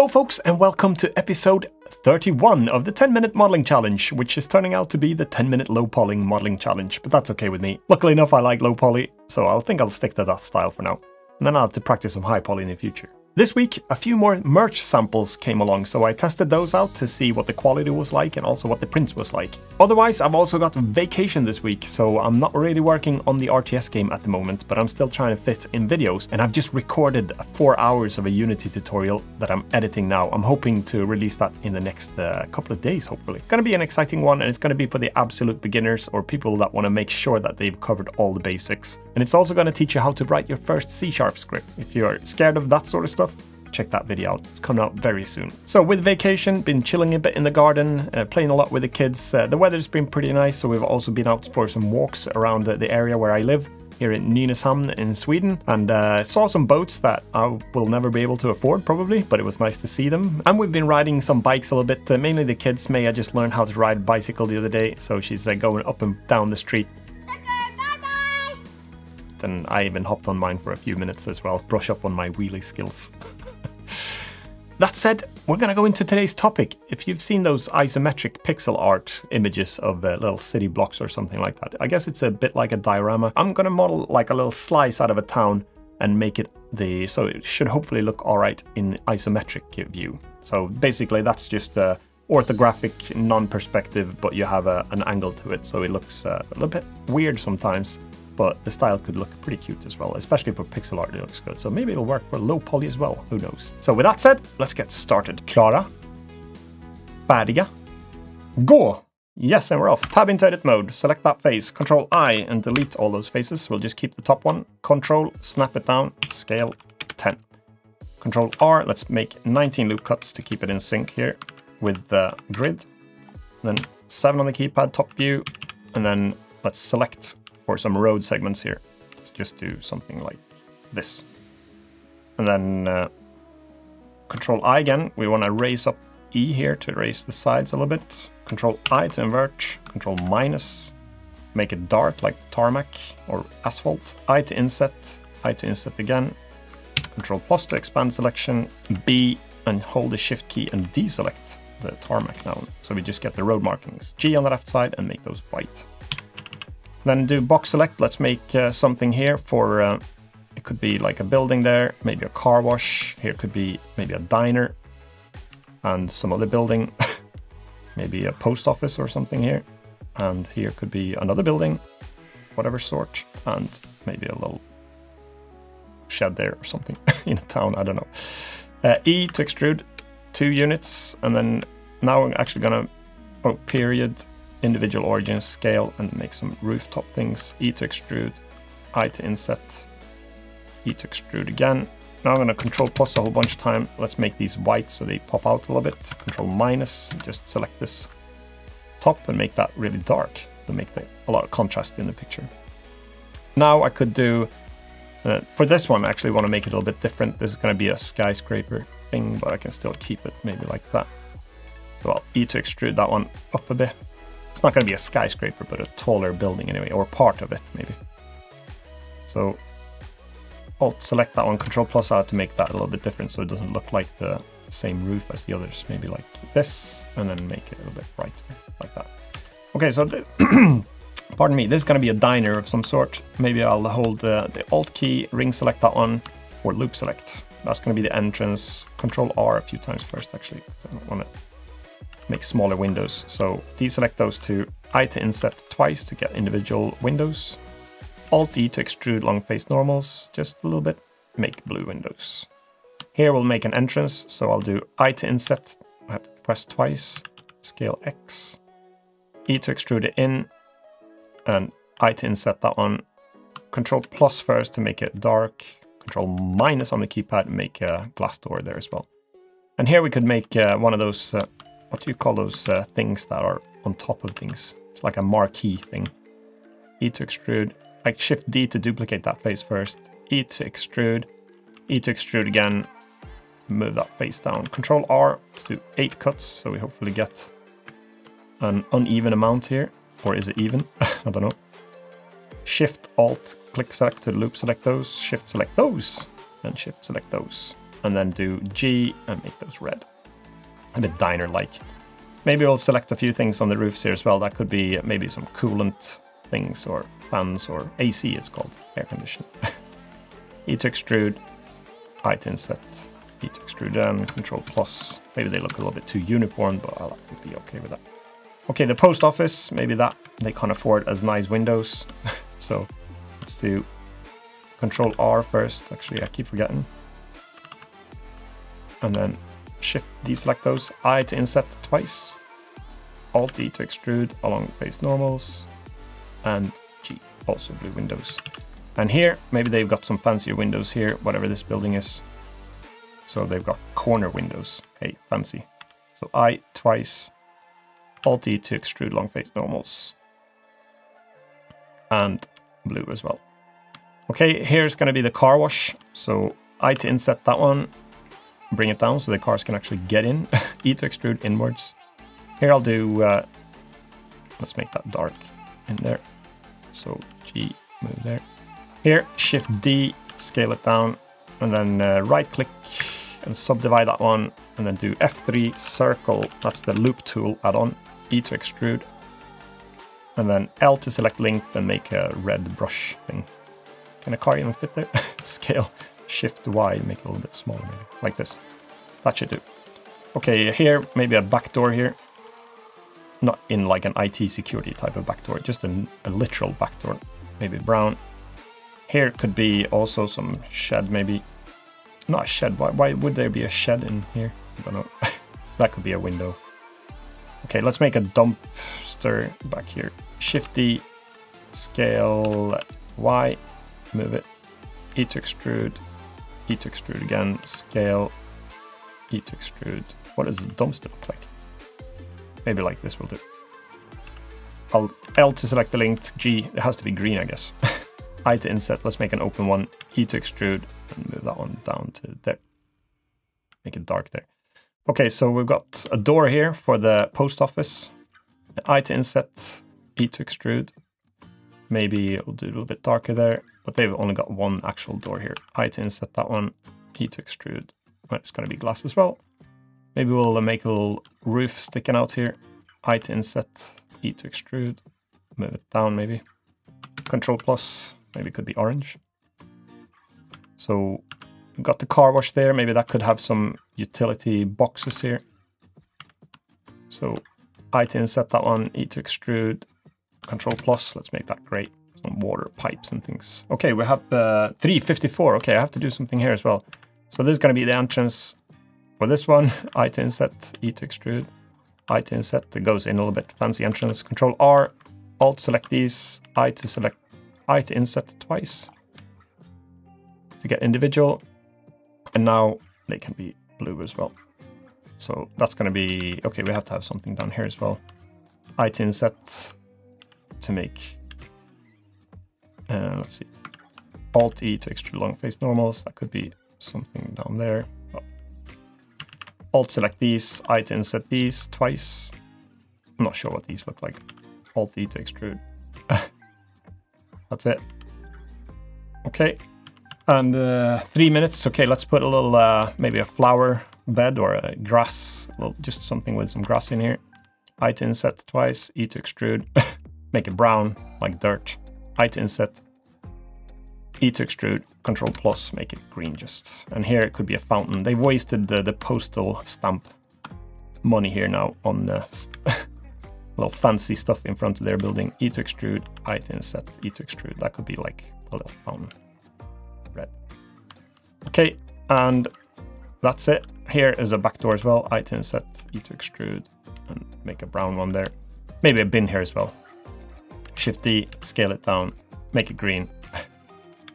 Hello folks and welcome to episode 31 of the 10 minute modeling challenge, which is turning out to be the 10 minute low polying modeling challenge, but that's okay with me. Luckily enough I like low poly, so I think I'll stick to that style for now. And then I'll have to practice some high poly in the future. This week, a few more merch samples came along, so I tested those out to see what the quality was like and also what the prints was like. Otherwise, I've also got vacation this week, so I'm not really working on the RTS game at the moment, but I'm still trying to fit in videos, and I've just recorded four hours of a Unity tutorial that I'm editing now. I'm hoping to release that in the next uh, couple of days, hopefully. Gonna be an exciting one, and it's gonna be for the absolute beginners or people that want to make sure that they've covered all the basics. And it's also gonna teach you how to write your first C-sharp script. If you're scared of that sort of stuff, check that video out. It's coming out very soon. So with vacation, been chilling a bit in the garden, uh, playing a lot with the kids. Uh, the weather's been pretty nice, so we've also been out for some walks around uh, the area where I live here in Nynäshamn in Sweden and uh, saw some boats that I will never be able to afford probably, but it was nice to see them. And we've been riding some bikes a little bit, uh, mainly the kids. Maya just learned how to ride bicycle the other day, so she's uh, going up and down the street and I even hopped on mine for a few minutes as well, brush up on my wheelie skills. That said, we're going to go into today's topic. If you've seen those isometric pixel art images of uh, little city blocks or something like that, I guess it's a bit like a diorama. I'm going to model like a little slice out of a town and make it the, so it should hopefully look all right in isometric view. So basically that's just a orthographic non-perspective, but you have a, an angle to it. So it looks uh, a little bit weird sometimes but the style could look pretty cute as well, especially for pixel art it looks good. So maybe it'll work for low poly as well, who knows. So with that said, let's get started. Klara. Färdiga. Gå! Yes, and we're off. Tab into edit mode, select that face, Control I and delete all those faces. We'll just keep the top one. Control, snap it down, scale 10. Control R, let's make 19 loop cuts to keep it in sync here with the grid. Then 7 on the keypad, top view, and then let's select for some road segments here. Let's just do something like this. And then uh, Control I again, we want to raise up E here to raise the sides a little bit. Control I to invert, Control minus, make it dark like tarmac or asphalt. I to inset, I to inset again. Control plus to expand selection, B and hold the shift key and deselect the tarmac now. So we just get the road markings. G on the left side and make those white. Then do box select. Let's make uh, something here for, uh, it could be like a building there, maybe a car wash. Here could be maybe a diner and some other building, maybe a post office or something here. And here could be another building, whatever sort, and maybe a little shed there or something in a town, I don't know. Uh, e to extrude two units, and then now I'm actually gonna, oh, period, individual origins, scale, and make some rooftop things. E to extrude, I to inset, E to extrude again. Now I'm going to control plus a whole bunch of time. Let's make these white so they pop out a little bit. Control minus, just select this top and make that really dark to make the, a lot of contrast in the picture. Now I could do, uh, for this one I actually want to make it a little bit different. This is going to be a skyscraper thing, but I can still keep it maybe like that. So I'll E to extrude that one up a bit. It's not going to be a skyscraper, but a taller building anyway, or part of it maybe. So Alt select that one, Control plus R to make that a little bit different so it doesn't look like the same roof as the others. Maybe like this, and then make it a little bit brighter, like that. Okay, so pardon me, this is going to be a diner of some sort. Maybe I'll hold the Alt key, ring select that one, or loop select. That's going to be the entrance. Control R a few times first, actually. I don't want to make smaller windows. So deselect those two. I to inset twice to get individual windows. Alt D to extrude long face normals just a little bit. Make blue windows. Here we'll make an entrance. So I'll do I to inset. I have to press twice. Scale X. E to extrude it in. And I to inset that one. Control plus first to make it dark. Control minus on the keypad and make a glass door there as well. And here we could make uh, one of those uh, what do you call those uh, things that are on top of things? It's like a marquee thing. E to extrude. Like shift D to duplicate that face first. E to extrude. E to extrude again. Move that face down. Control R. Let's do eight cuts. So we hopefully get an uneven amount here. Or is it even? I don't know. Shift Alt. Click select to loop select those. Shift select those. And shift select those. and then do G and make those red. A bit diner-like. Maybe we'll select a few things on the roofs here as well. That could be maybe some coolant things or fans or AC it's called, air condition. e to extrude, to inset, E to extrude and control plus. Maybe they look a little bit too uniform, but I like to be okay with that. Okay, the post office, maybe that they can't afford as nice windows. so let's do control R first. Actually, I keep forgetting. And then shift deselect those. I to inset twice. Alt E to extrude along face normals. And G, also blue windows. And here, maybe they've got some fancier windows here, whatever this building is. So they've got corner windows. Hey, fancy. So I twice, Alt E to extrude long face normals. And blue as well. Okay, here's going to be the car wash. So I to inset that one, bring it down so the cars can actually get in. e to extrude inwards. Here I'll do, uh, let's make that dark in there. So G, move there. Here, Shift D, scale it down, and then uh, right click and subdivide that one, and then do F3 circle, that's the loop tool add-on, E to extrude, and then L to select length and make a red brush thing. Can a car even fit there? Scale, Shift Y, make it a little bit smaller maybe, like this. That should do. Okay, here, maybe a back door here. Not in like an IT security type of back door, just a, a literal back door. Maybe brown. Here could be also some shed maybe. Not a shed, why, why would there be a shed in here? I don't know. that could be a window. Okay, let's make a dumpster back here. Shift D, scale Y, move it. E to extrude, E to extrude again, scale, E to extrude. What does the dumpster look like? Maybe like this will do. I'll L to select the linked G. It has to be green, I guess. I to inset. Let's make an open one. E to extrude and move that one down to there. Make it dark there. Okay, so we've got a door here for the post office. I to inset, E to extrude. Maybe it'll do a little bit darker there, but they've only got one actual door here. I to inset that one, E to extrude. Well, it's going to be glass as well. Maybe we'll uh, make a little roof sticking out here. I to inset, E to extrude. Move it down maybe. Control plus, maybe it could be orange. So we've got the car wash there. Maybe that could have some utility boxes here. So I to inset that one, E to extrude, Control plus, let's make that great. Some water pipes and things. Okay, we have uh, the 354. Okay, I have to do something here as well. So this is going to be the entrance for this one. I to inset, E to extrude, I to inset. That goes in a little bit fancy entrance. Control R, Alt select these, I to select, I to inset twice to get individual. And now they can be blue as well. So that's going to be, okay, we have to have something down here as well. I to inset to make, let's see, Alt E to extrude long face normals. That could be something down there. Oh. Alt select these, I to insert these twice. I'm not sure what these look like. Alt E to extrude. That's it. Okay. And uh, three minutes. Okay, let's put a little, uh, maybe a flower bed or a grass, well, just something with some grass in here. I to inset twice, E to extrude. make it brown, like dirt. I to inset, E to extrude, Control plus, make it green just. And here it could be a fountain. They've wasted the, the postal stamp money here now on uh, the little fancy stuff in front of their building. E to extrude, I to inset, E to extrude. That could be like a little fountain. Red. Okay, and that's it. Here is a back door as well. I to inset, E to extrude, and make a brown one there. Maybe a bin here as well. Shift D, scale it down, make it green.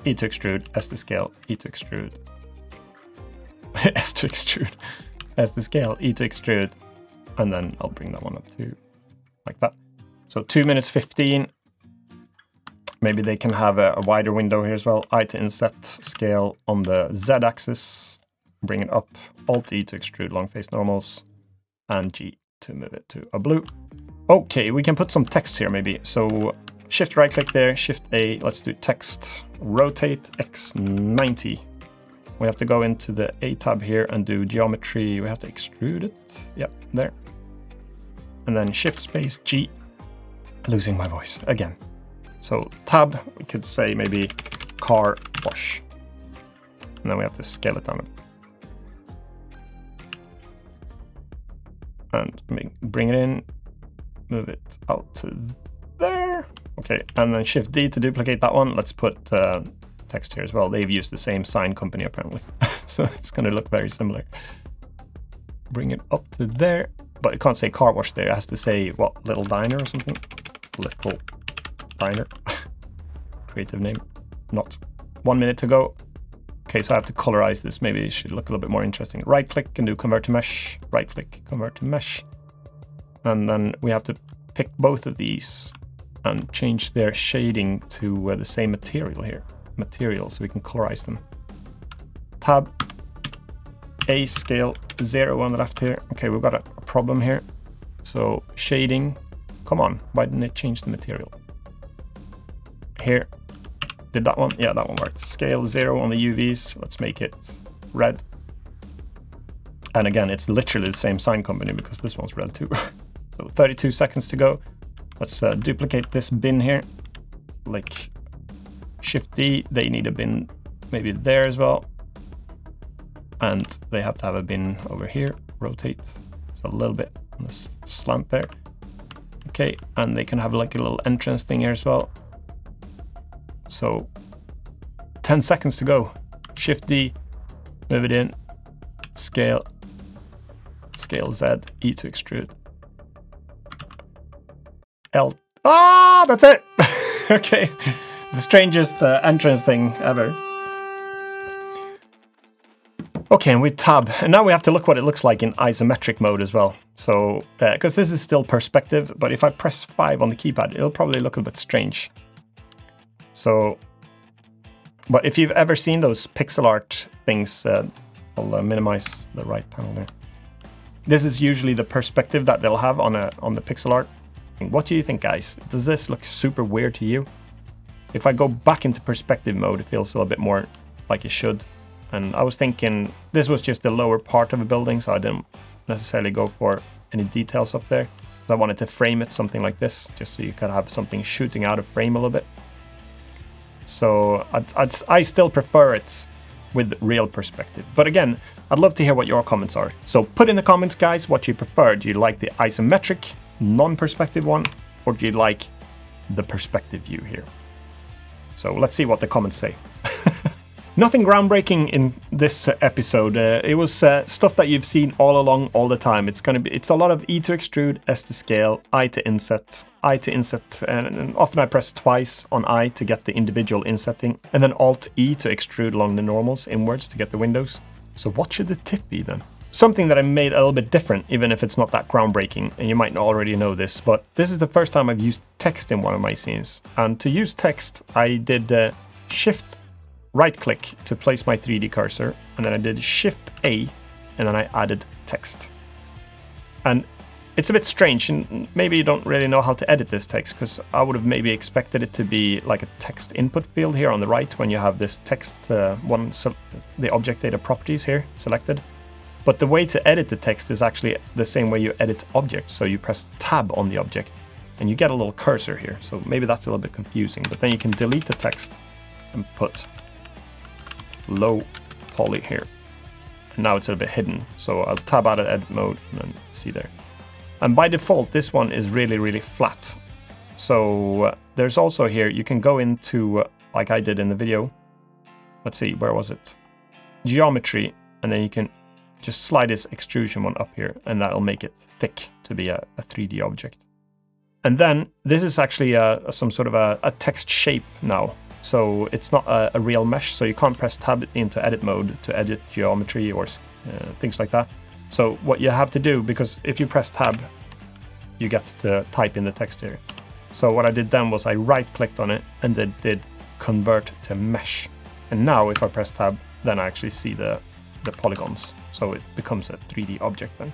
E to extrude, S to scale, E to extrude. S to extrude, S to scale, E to extrude. And then I'll bring that one up to like that. So 2 minutes 15. Maybe they can have a, a wider window here as well. I to inset scale on the Z axis, bring it up, Alt E to extrude long face normals, and G to move it to a blue. Okay, we can put some text here maybe. So shift right click there, shift A, let's do text, rotate X90. we have to go into the A tab here and do geometry. We have to extrude it. Yep, there. And then shift space G, losing my voice again. So tab, we could say maybe car wash. And then we have to scale it down. And bring it in, move it out to. Okay, and then Shift D to duplicate that one. Let's put uh, text here as well. They've used the same sign company apparently. so it's going to look very similar. Bring it up to there, but it can't say car wash there. It has to say, what, little diner or something? Little diner. Creative name. Not. One minute to go. Okay, so I have to colorize this. Maybe it should look a little bit more interesting. Right click and do convert to mesh. Right click, convert to mesh. And then we have to pick both of these and change their shading to uh, the same material here. Material, so we can colorize them. Tab, A scale, zero on the left here. Okay, we've got a, a problem here. So shading, come on, why didn't it change the material? Here, did that one? Yeah, that one worked. Scale zero on the UVs. Let's make it red. And again, it's literally the same sign company because this one's red too. so 32 seconds to go. Let's uh, duplicate this bin here. Like Shift D, they need a bin maybe there as well. And they have to have a bin over here. Rotate. So a little bit on this slant there. Okay, and they can have like a little entrance thing here as well. So 10 seconds to go. Shift D, move it in, scale, scale Z, E to extrude. L. Ah, that's it. okay, the strangest uh, entrance thing ever. Okay, and we tab, and now we have to look what it looks like in isometric mode as well. So, because uh, this is still perspective, but if I press 5 on the keypad, it'll probably look a bit strange. So, but if you've ever seen those pixel art things, uh, I'll uh, minimize the right panel there. This is usually the perspective that they'll have on a on the pixel art. What do you think, guys? Does this look super weird to you? If I go back into perspective mode, it feels a little bit more like it should. And I was thinking this was just the lower part of a building, so I didn't necessarily go for any details up there. I wanted to frame it something like this, just so you could have something shooting out of frame a little bit. So I'd, I'd, I still prefer it with real perspective. But again, I'd love to hear what your comments are. So put in the comments, guys, what you prefer. Do you like the isometric, non-perspective one, or do you like the perspective view here? So let's see what the comments say. Nothing groundbreaking in this episode. Uh, it was uh, stuff that you've seen all along, all the time. It's gonna be. It's a lot of E to extrude, S to scale, I to inset, I to inset, and, and often I press twice on I to get the individual insetting, and then Alt E to extrude along the normals inwards to get the windows. So what should the tip be then? Something that I made a little bit different, even if it's not that groundbreaking, and you might not already know this, but this is the first time I've used text in one of my scenes. And to use text, I did uh, Shift right click to place my 3D cursor, and then I did Shift A, and then I added text. And it's a bit strange, and maybe you don't really know how to edit this text, because I would have maybe expected it to be like a text input field here on the right when you have this text uh, one, the object data properties here selected. But the way to edit the text is actually the same way you edit objects. So you press tab on the object and you get a little cursor here. So maybe that's a little bit confusing, but then you can delete the text and put low poly here. And now it's a bit hidden. So I'll tab out of edit mode and then see there. And by default, this one is really, really flat. So uh, there's also here, you can go into, uh, like I did in the video. Let's see, where was it? Geometry, and then you can just slide this extrusion one up here, and that'll make it thick to be a, a 3D object. And then this is actually a, some sort of a, a text shape now. So it's not a, a, real mesh, so you can't press tab into edit mode to edit geometry or uh, things like that. So what you have to do, because if you press tab, you get to type in the text here. So what I did then was I right clicked on it and then did convert to mesh. And now if I press tab, then I actually see the, the polygons. So it becomes a 3D object then.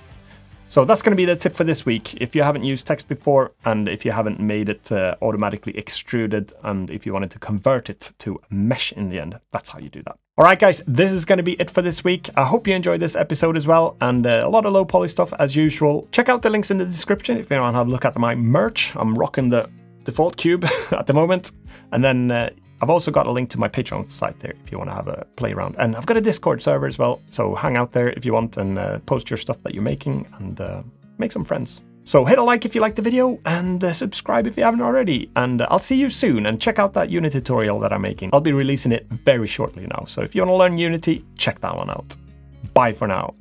So that's going to be the tip for this week. If you haven't used text before, and if you haven't made it uh, automatically extruded, and if you wanted to convert it to mesh in the end, that's how you do that. Alright guys, this is going to be it for this week. I hope you enjoyed this episode as well, and uh, a lot of low poly stuff as usual. Check out the links in the description if you want to have a look at my merch. I'm rocking the default cube at the moment. And then uh, I've also got a link to my Patreon site there if you want to have a play around. And I've got a Discord server as well, so hang out there if you want and uh, post your stuff that you're making and uh, make some friends. So hit a like if you liked the video and uh, subscribe if you haven't already. And I'll see you soon and check out that Unity tutorial that I'm making. I'll be releasing it very shortly now. So if you want to learn Unity, check that one out. Bye for now.